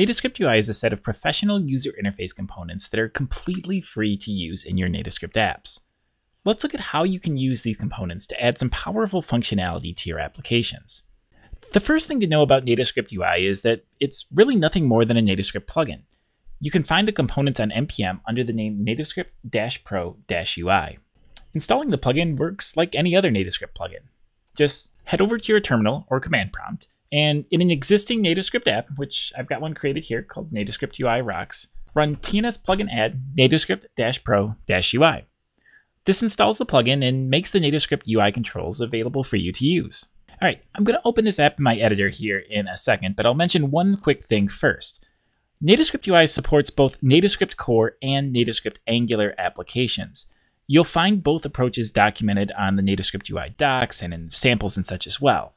NativeScript UI is a set of professional user interface components that are completely free to use in your NativeScript apps. Let's look at how you can use these components to add some powerful functionality to your applications. The first thing to know about NativeScript UI is that it's really nothing more than a NativeScript plugin. You can find the components on npm under the name nativescript-pro-ui. Installing the plugin works like any other NativeScript plugin. Just head over to your terminal or command prompt, and in an existing NativeScript app, which I've got one created here called NativeScript UI Rocks, run tns plugin add nativescript-pro-ui. This installs the plugin and makes the NativeScript UI controls available for you to use. All right, I'm going to open this app in my editor here in a second, but I'll mention one quick thing first. NativeScript UI supports both NativeScript Core and NativeScript Angular applications. You'll find both approaches documented on the NativeScript UI docs and in samples and such as well.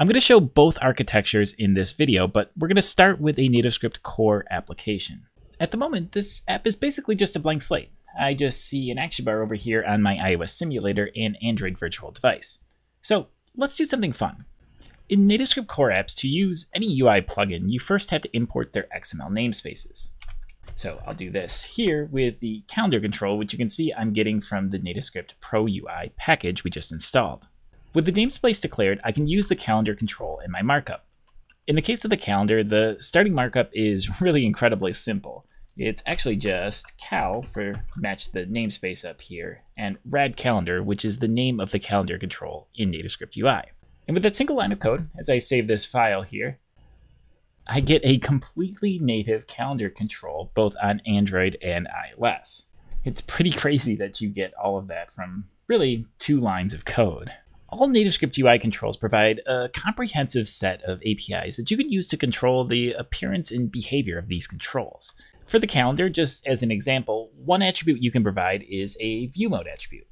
I'm going to show both architectures in this video, but we're going to start with a NativeScript Core application. At the moment, this app is basically just a blank slate. I just see an action bar over here on my iOS simulator and Android virtual device. So let's do something fun. In NativeScript Core apps, to use any UI plugin, you first have to import their XML namespaces. So I'll do this here with the calendar control, which you can see I'm getting from the NativeScript Pro UI package we just installed. With the namespace declared, I can use the calendar control in my markup. In the case of the calendar, the starting markup is really incredibly simple. It's actually just cal for match the namespace up here, and rad calendar, which is the name of the calendar control in NativeScript UI. And with that single line of code, as I save this file here, I get a completely native calendar control both on Android and iOS. It's pretty crazy that you get all of that from really two lines of code. All NativeScript UI controls provide a comprehensive set of APIs that you can use to control the appearance and behavior of these controls. For the calendar, just as an example, one attribute you can provide is a view mode attribute.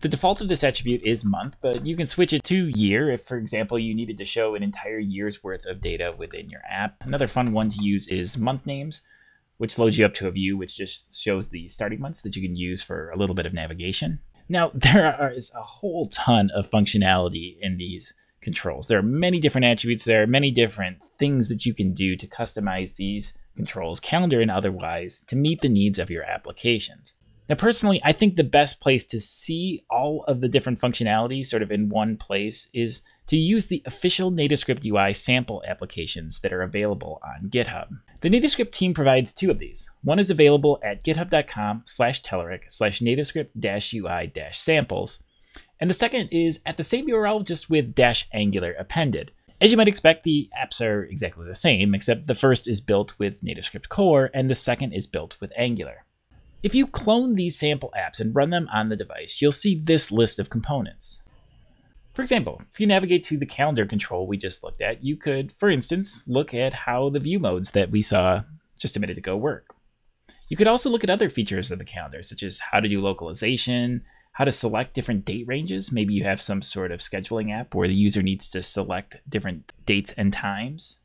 The default of this attribute is month, but you can switch it to year if, for example, you needed to show an entire year's worth of data within your app. Another fun one to use is month names, which loads you up to a view which just shows the starting months that you can use for a little bit of navigation. Now, there is a whole ton of functionality in these controls. There are many different attributes, there are many different things that you can do to customize these controls, calendar and otherwise, to meet the needs of your applications. Now, personally, I think the best place to see all of the different functionalities sort of in one place is to use the official NativeScript UI sample applications that are available on GitHub. The NativeScript team provides two of these. One is available at github.com slash Telerik slash nativescript-ui samples, and the second is at the same URL just with dash angular appended. As you might expect, the apps are exactly the same, except the first is built with NativeScript Core and the second is built with Angular. If you clone these sample apps and run them on the device, you'll see this list of components. For example, if you navigate to the calendar control we just looked at, you could, for instance, look at how the view modes that we saw just a minute ago work. You could also look at other features of the calendar, such as how to do localization, how to select different date ranges. Maybe you have some sort of scheduling app where the user needs to select different dates and times.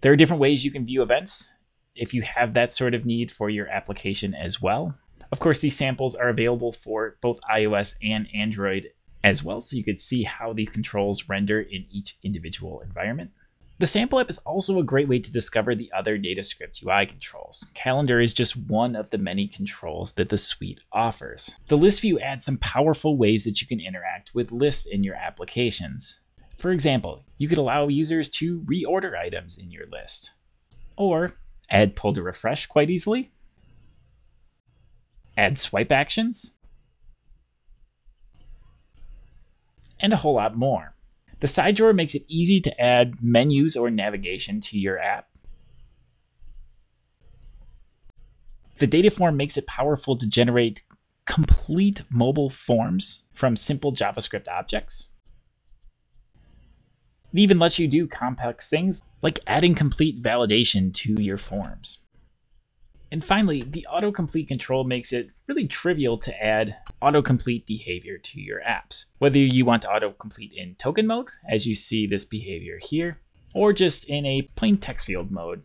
There are different ways you can view events if you have that sort of need for your application as well. Of course, these samples are available for both iOS and Android as well, so you could see how these controls render in each individual environment. The sample app is also a great way to discover the other NativeScript UI controls. Calendar is just one of the many controls that the suite offers. The list view adds some powerful ways that you can interact with lists in your applications. For example, you could allow users to reorder items in your list. Or add pull to refresh quite easily, add swipe actions, and a whole lot more. The side drawer makes it easy to add menus or navigation to your app. The data form makes it powerful to generate complete mobile forms from simple JavaScript objects. It even lets you do complex things like adding complete validation to your forms. And finally, the autocomplete control makes it really trivial to add autocomplete behavior to your apps. Whether you want to autocomplete in token mode, as you see this behavior here, or just in a plain text field mode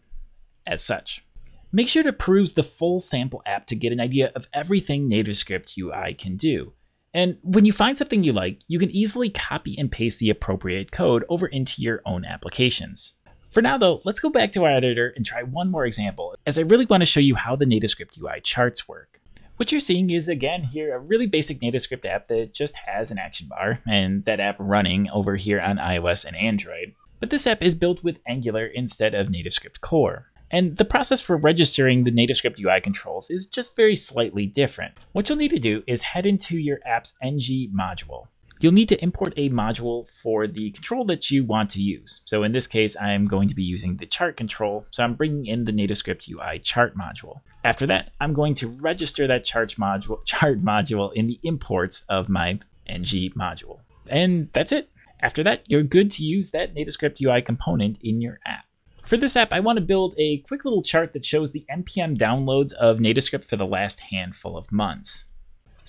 as such. Make sure to peruse the full sample app to get an idea of everything NativeScript UI can do. And when you find something you like, you can easily copy and paste the appropriate code over into your own applications. For now though, let's go back to our editor and try one more example, as I really want to show you how the NativeScript UI charts work. What you're seeing is again here a really basic NativeScript app that just has an action bar and that app running over here on iOS and Android. But this app is built with Angular instead of NativeScript Core. And the process for registering the NativeScript UI controls is just very slightly different. What you'll need to do is head into your app's ng module. You'll need to import a module for the control that you want to use. So in this case, I'm going to be using the chart control. So I'm bringing in the NativeScript UI chart module. After that, I'm going to register that chart module, chart module in the imports of my ng module. And that's it. After that, you're good to use that NativeScript UI component in your app. For this app, I want to build a quick little chart that shows the NPM downloads of NativeScript for the last handful of months.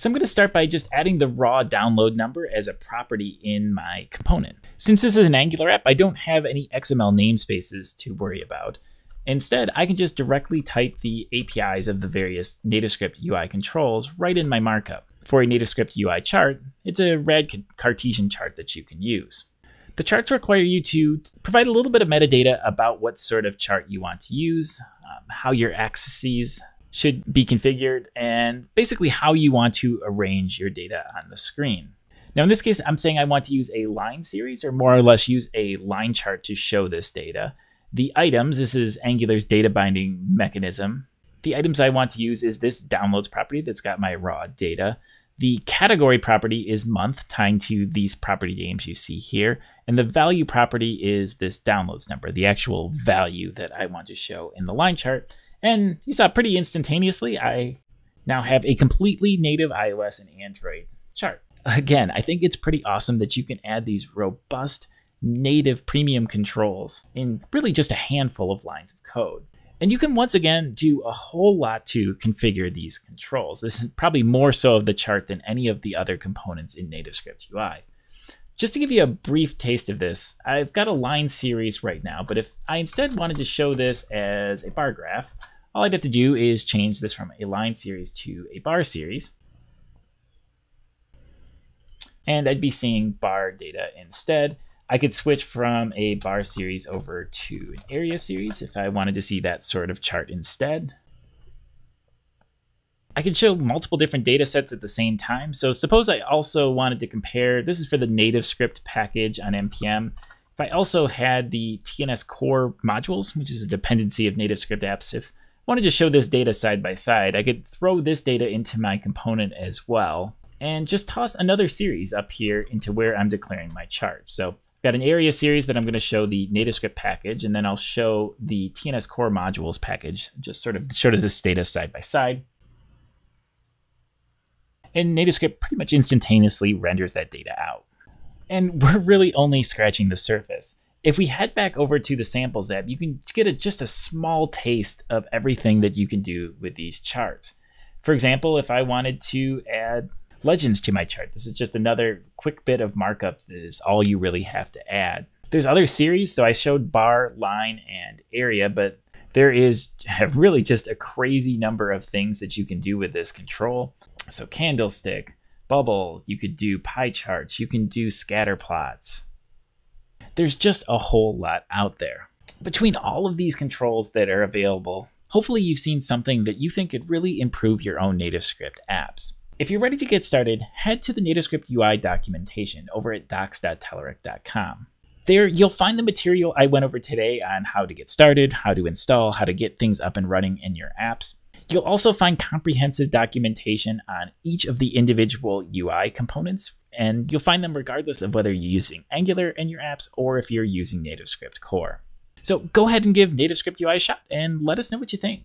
So I'm going to start by just adding the raw download number as a property in my component. Since this is an Angular app, I don't have any XML namespaces to worry about. Instead, I can just directly type the APIs of the various NativeScript UI controls right in my markup. For a NativeScript UI chart, it's a rad Cartesian chart that you can use. The charts require you to provide a little bit of metadata about what sort of chart you want to use, um, how your axes should be configured, and basically how you want to arrange your data on the screen. Now in this case, I'm saying I want to use a line series or more or less use a line chart to show this data. The items, this is Angular's data binding mechanism. The items I want to use is this downloads property that's got my raw data. The category property is month, tying to these property names you see here. And the value property is this downloads number, the actual value that I want to show in the line chart. And you saw pretty instantaneously, I now have a completely native iOS and Android chart. Again, I think it's pretty awesome that you can add these robust native premium controls in really just a handful of lines of code. And you can once again do a whole lot to configure these controls. This is probably more so of the chart than any of the other components in NativeScript UI. Just to give you a brief taste of this, I've got a line series right now, but if I instead wanted to show this as a bar graph, all I'd have to do is change this from a line series to a bar series. And I'd be seeing bar data instead. I could switch from a bar series over to an area series if I wanted to see that sort of chart instead. I could show multiple different data sets at the same time. So suppose I also wanted to compare, this is for the NativeScript package on NPM. If I also had the TNS core modules, which is a dependency of NativeScript apps, if I wanted to show this data side by side, I could throw this data into my component as well and just toss another series up here into where I'm declaring my chart. So I've got an area series that I'm going to show the NativeScript package, and then I'll show the TNS Core modules package, just sort of show this data side by side. And NativeScript pretty much instantaneously renders that data out. And we're really only scratching the surface. If we head back over to the samples app, you can get a, just a small taste of everything that you can do with these charts. For example, if I wanted to add legends to my chart. This is just another quick bit of markup that is all you really have to add. There's other series, so I showed bar, line, and area, but there is really just a crazy number of things that you can do with this control. So candlestick, bubble, you could do pie charts, you can do scatter plots. There's just a whole lot out there. Between all of these controls that are available, hopefully you've seen something that you think could really improve your own NativeScript apps. If you're ready to get started, head to the NativeScript UI documentation over at docs.telerik.com. There, you'll find the material I went over today on how to get started, how to install, how to get things up and running in your apps. You'll also find comprehensive documentation on each of the individual UI components, and you'll find them regardless of whether you're using Angular in your apps or if you're using NativeScript Core. So go ahead and give NativeScript UI a shot and let us know what you think.